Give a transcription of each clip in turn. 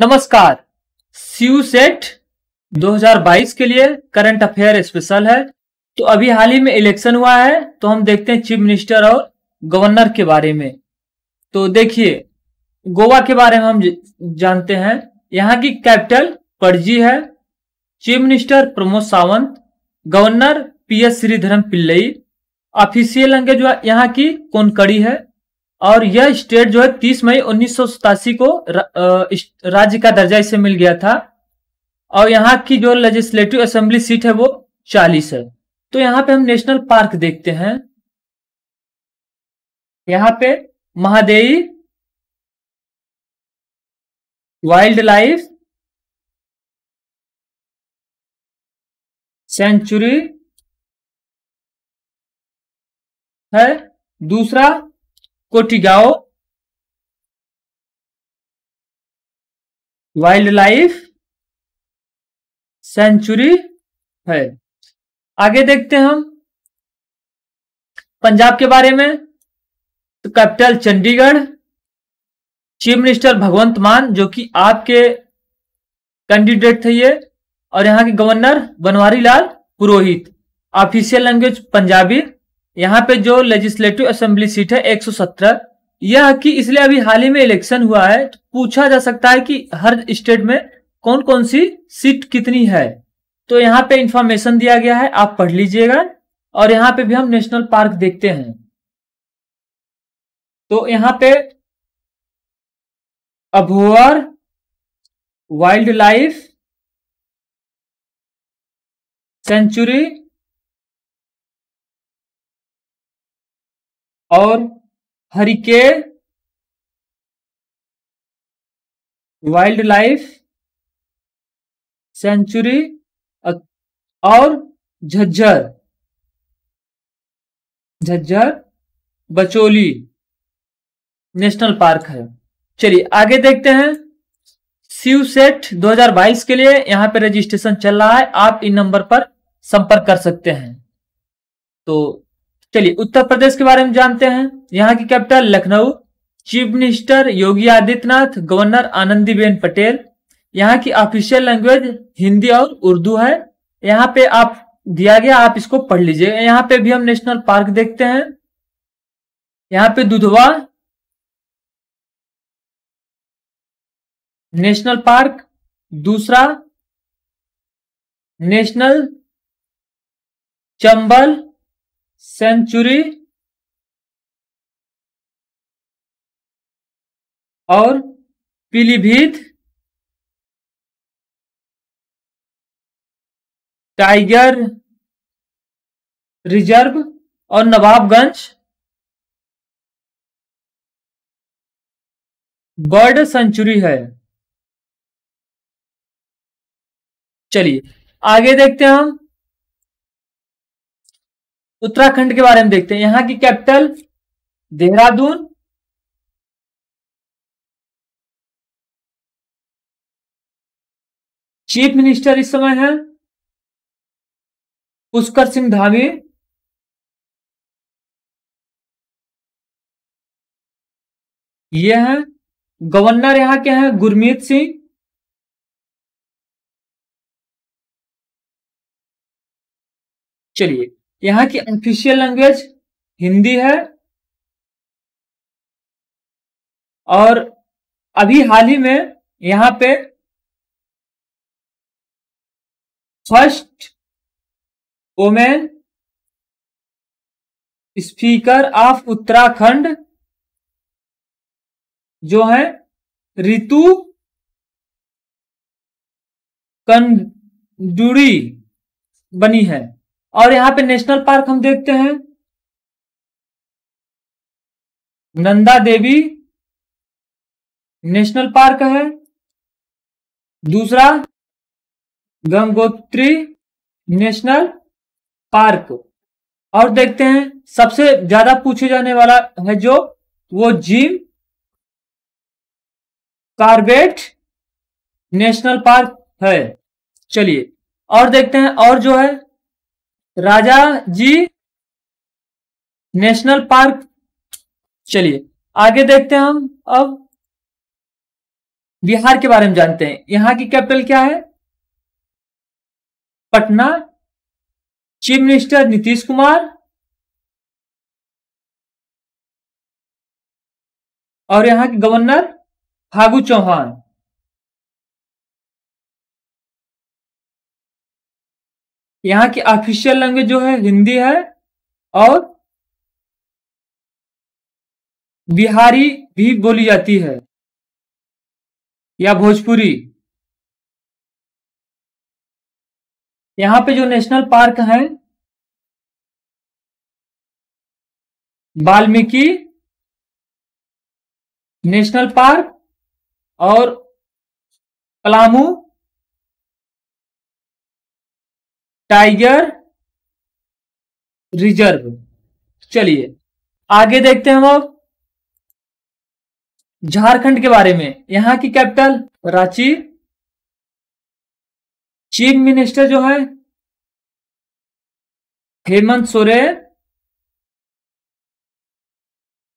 नमस्कार। CU set 2022 के लिए करंट अफेयर स्पेशल है। तो अभी हाल ही में इलेक्शन हुआ है तो हम देखते हैं चीफ मिनिस्टर और गवर्नर के बारे में। तो देखिए, गोवा के बारे में हम जानते हैं। यहाँ की कैपिटल पणजी है। Chief minister Pramod Sawant governor P S Sreedharan Pillai. Official language यहाँ की कोनकड़ी है। और यह स्टेट जो है 30 मई उन्नीस सौ सतासी को राज्य का दर्जा इसे मिल गया था। और यहाँ की जो लेजिस्लेटिव असेंबली सीट है वो 40 है। तो यहाँ पे हम नेशनल पार्क देखते हैं। यहाँ पे महादेवी वाइल्ड लाइफ सेंचुरी है। दूसरा कोटिगाओ वाइल्ड लाइफ सेंचुरी है। आगे देखते हैं हम। पंजाब के बारे में। तो capital Chandigarh. Chief minister Bhagwant Mann, जो कि आपके कैंडिडेट थे ये, और यहाँ के governor Banwari Lal Purohit. Official language Punjabi. यहाँ पे जो लेजिस्लेटिव असेंबली सीट है 117 यह कि इसलिए अभी हाल ही में इलेक्शन हुआ है तो पूछा जा सकता है कि हर स्टेट में कौन कौन सी सीट कितनी है? तो यहाँ पे इंफॉर्मेशन दिया गया है, आप पढ़ लीजिएगा, और यहाँ पे भी हम नेशनल पार्क देखते हैं। तो यहाँ पे अभोर वाइल्ड लाइफ सेंचुरी और हरिके वाइल्ड लाइफ सेंचुरी और झज्जर झज्जर बचोली नेशनल पार्क है। चलिए आगे देखते हैं। सीव सेट 2022 के लिए यहाँ पे रजिस्ट्रेशन चल रहा है। आप इन नंबर पर संपर्क कर सकते हैं। तो चलिए, उत्तर प्रदेश के बारे में जानते हैं। यहाँ की capital Lucknow, chief minister Yogi Adityanath, governor Anandiben Patel. यहाँ की ऑफिशियल लैंग्वेज हिंदी और उर्दू है। यहाँ पे आप, दिया गया, आप इसको पढ़ लीजिए। यहाँ पे भी हम नेशनल पार्क देखते हैं। यहाँ पे दुधवा नेशनल पार्क, दूसरा नेशनल चंबल सेंचुरी और पीलीभीत टाइगर रिज़र्व और नवाबगंज बर्ड सेंचुरी है। चलिए, आगे देखते हैं हम। उत्तराखंड के बारे में देखते हैं। यहाँ की कैपिटल देहरादून, चीफ मिनिस्टर इस समय है, पुष्कर सिंह धामी ये है, गवर्नर यहाँ के हैं, गुरमीत सिंह, चलिए। यहाँ की ऑफिशियल लैंग्वेज हिंदी है और अभी हाल ही में यहाँ पे first women speaker of Uttarakhand जो है रितु कंडूरी बनी है। और यहाँ पे नेशनल पार्क हम देखते हैं। नंदा देवी नेशनल पार्क है। दूसरा गंगोत्री नेशनल पार्क। और देखते हैं, सबसे ज़्यादा पूछे जाने वाला है जो, वो जिम कार्बेट नेशनल पार्क है। चलिए, और देखते हैं, और जो है राजा जी, नेशनल पार्क। चलिए, आगे देखते हैं हम। अब बिहार के बारे में जानते हैं। यहाँ की कैपिटल क्या है? Patna. Chief minister Nitish Kumar. और यहाँ के गवर्नर फागू चौहान। यहाँ की ऑफिशियल लैंग्वेज जो है, हिंदी है और बिहारी भी बोली जाती है। या भोजपुरी। यहाँ पे जो नेशनल पार्क है, वाल्मीकि नेशनल पार्क और पलामू टाइगर रिज़र्व। चलिए, आगे देखते हैं हम झारखंड के बारे में। यहाँ की कैपिटल रांची, चीफ मिनिस्टर जो है, हेमंत सोरेन।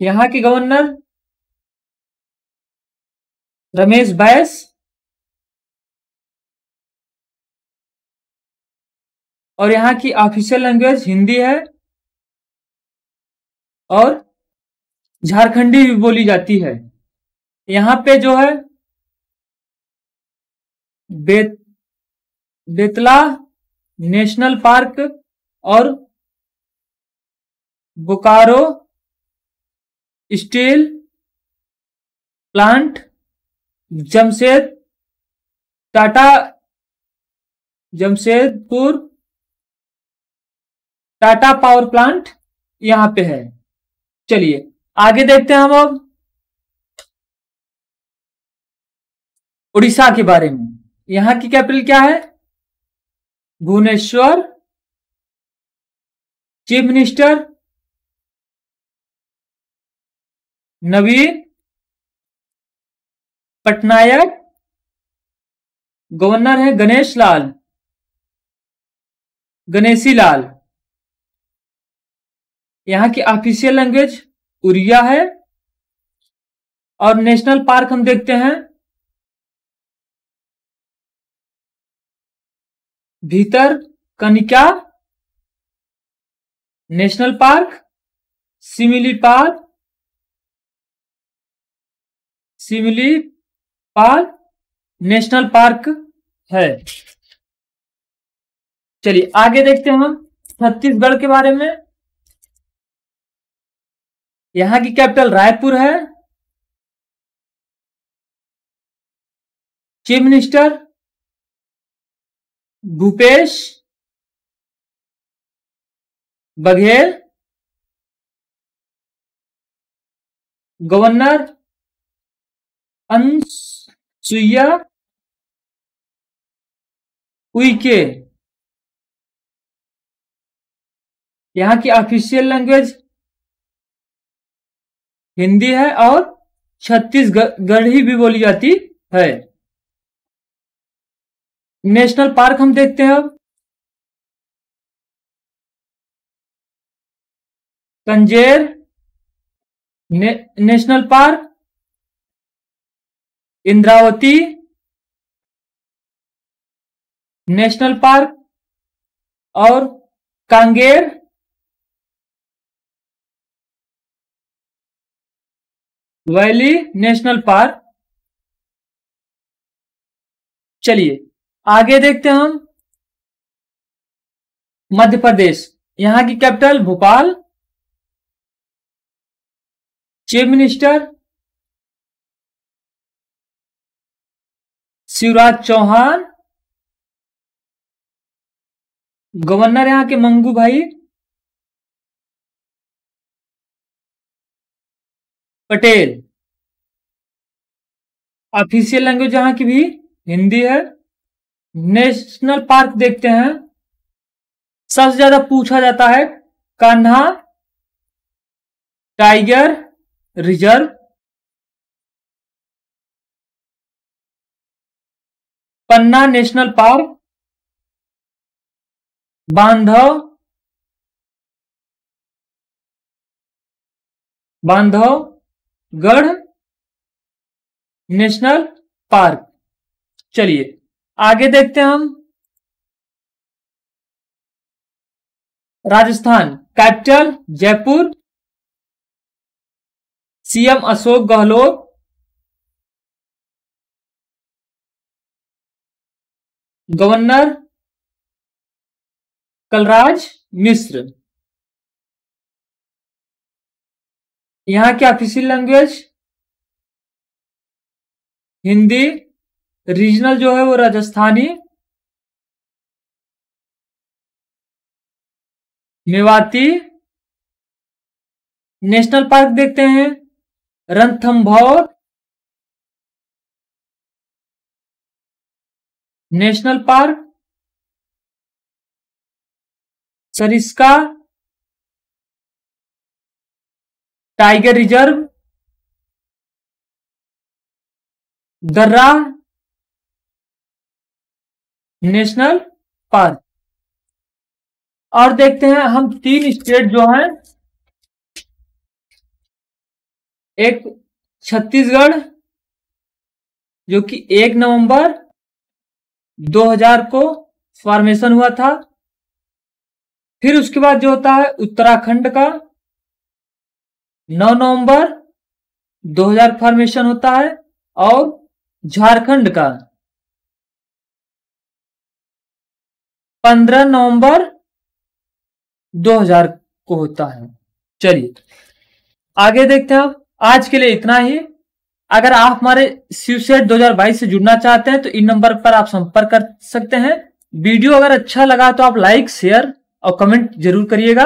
यहाँ के गवर्नर रमेश बैस। और यहाँ की ऑफिशियल लैंग्वेज हिंदी है और झारखंडी भी बोली जाती है। यहाँ पे जो है, बेत, बेतला नेशनल पार्क और Bokaro steel plant Jamshed, Tata Jamshedpur Tata power plant यहाँ पे है। चलिए, आगे देखते हैं हम अब उड़ीसा के बारे में। यहाँ की कैपिटल क्या है? Bhubaneswar. Chief minister Naveen Patnaik. Governor है गणेश लाल गणेशी लाल यहाँ की ऑफिशियल लैंग्वेज उड़िया है। और नेशनल पार्क हम देखते हैं। Bhitarkanika. National park Simili park Similipal Similipal national park है। चलिए आगे देखते हैं हम छत्तीसगढ़ के बारे में। यहाँ की कैपिटल रायपुर है। Chief minister Bhupesh Baghel, governor Anusuiya Uikey. यहाँ की ऑफिशियल लैंग्वेज हिंदी है और छत्तीसगढ़ी भी बोली जाती है। नेशनल पार्क हम देखते हैं अब। कंजेर ने, national park. Indravati national park. और कांगेर। Valley national park. चलिए, आगे देखते हैं हम। मध्य प्रदेश, यहाँ की capital Bhopal. Chief minister Shivraj Chouhan. Governor यहाँ के मंगू भाई। पटेल। ऑफिशियल लैंग्वेज यहाँ की भी, हिंदी है। नेशनल पार्क देखते हैं। सबसे ज़्यादा पूछा जाता है, Kanha tiger reserve Panna national park Bandhav. Bandhavgarh national park. चलिए, आगे देखते हैं हम। Rajasthan, capital Jaipur. CM Ashok Gehlot. Governor Kalraj Mishra. यहाँ की ऑफिशियल लैंग्वेज हिंदी रीजनल जो है वो राजस्थानी। मेवाती। नेशनल पार्क देखते हैं। Ranthambore. National park Sariska. Tiger reserve, Darrah national park. और देखते हैं, हम तीन स्टेट जो हैं, एक छत्तीसगढ़, जो कि एक नवंबर 2000 को फॉर्मेशन हुआ था। फिर उसके बाद जो होता है, उत्तराखंड का 9 नवंबर 2000 फॉर्मेशन होता है और झारखंड का। 15 नवंबर 2000 को होता है। चलिए, आगे देखते हैं आप आज के लिए इतना ही। अगर आप हमारे शिवसेट 2022 से जुड़ना चाहते हैं तो इन नंबर पर आप संपर्क कर सकते हैं। वीडियो अगर अच्छा लगा तो आप लाइक, शेयर और कमेंट ज़रूर करिएगा।